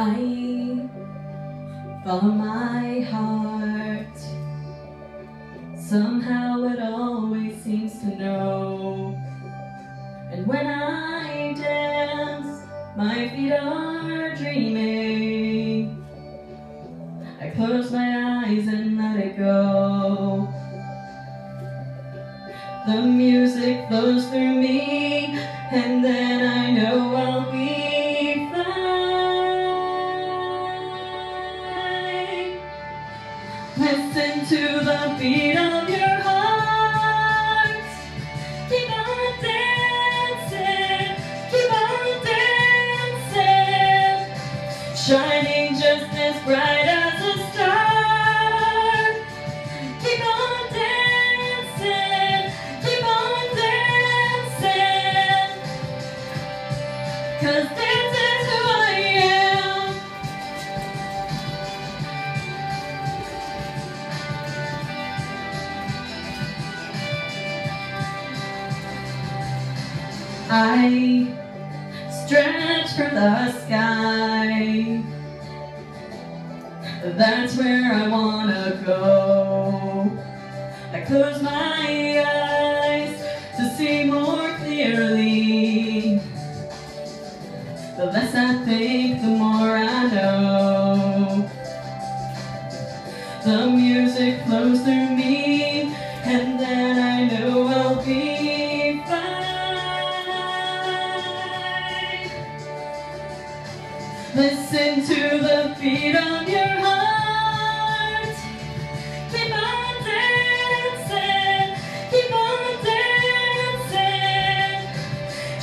I follow my heart. Somehow it always seems to know. And when I dance, my feet are dreaming. I close my eyes and let it go. The music flows through me, and then I know I'll be beat of your heart. Keep on dancing, keep on dancing, shining just as bright as I stretch for the sky. That's where I wanna go. I close my eyes to see more clearly. The less I think, the more I know. The music flows through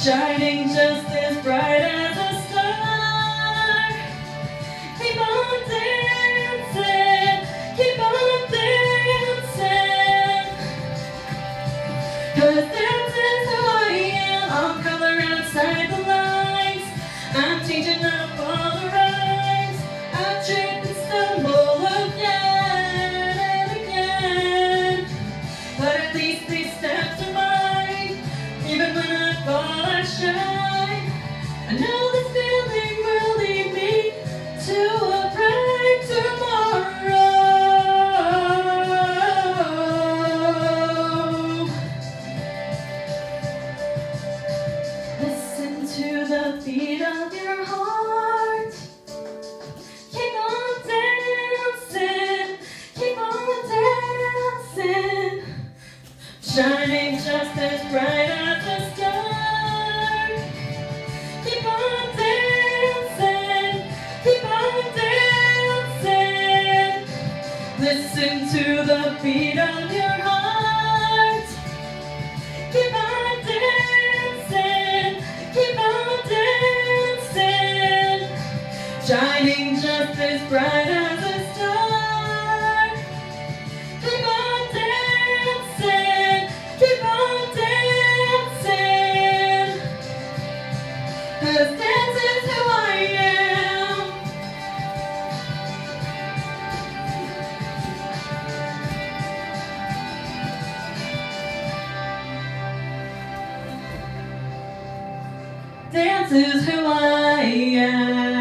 shining just as bright as I know feeling will lead me to a bright tomorrow. Listen to the beat of your heart. Listen to the beat of your heart. Keep on dancing, keep on dancing, shining just as bright Dance is who I am.